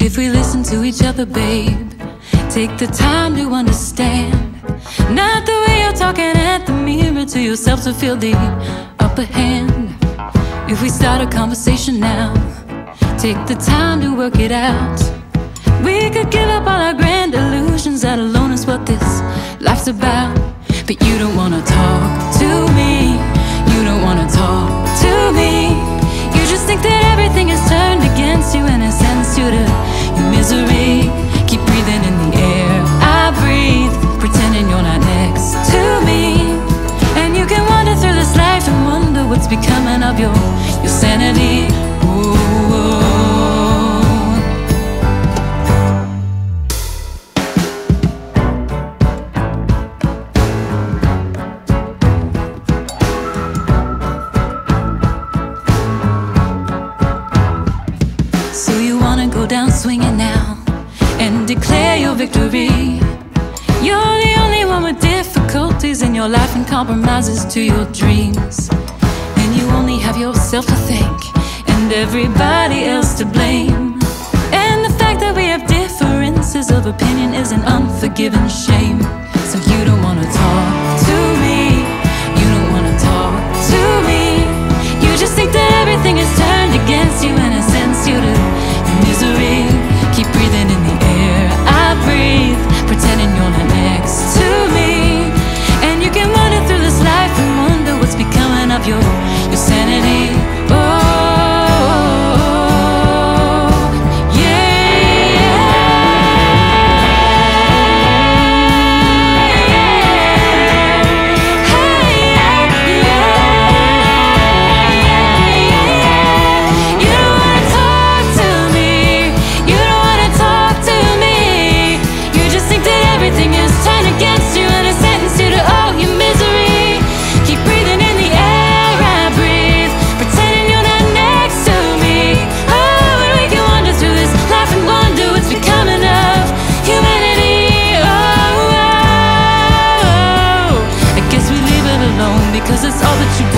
If we listen to each other, babe, take the time to understand. Not the way you're talking at the mirror to yourself to feel the upper hand. If we start a conversation now, take the time to work it out. We could give up all our grand illusions that alone is what this life's about. But you don't wanna talk to me, you don't wanna talk to me. You just think that everything is turned against you and it sends you to your misery. Keep breathing in the air I breathe, pretending you're not next to me. And you can wander through this life and wonder what's becoming of your, go down swinging now and declare your victory. You're the only one with difficulties in your life and compromises to your dreams. And you only have yourself to thank and everybody else to blame. And the fact that we have differences of opinion is an unforgiven shame. all that you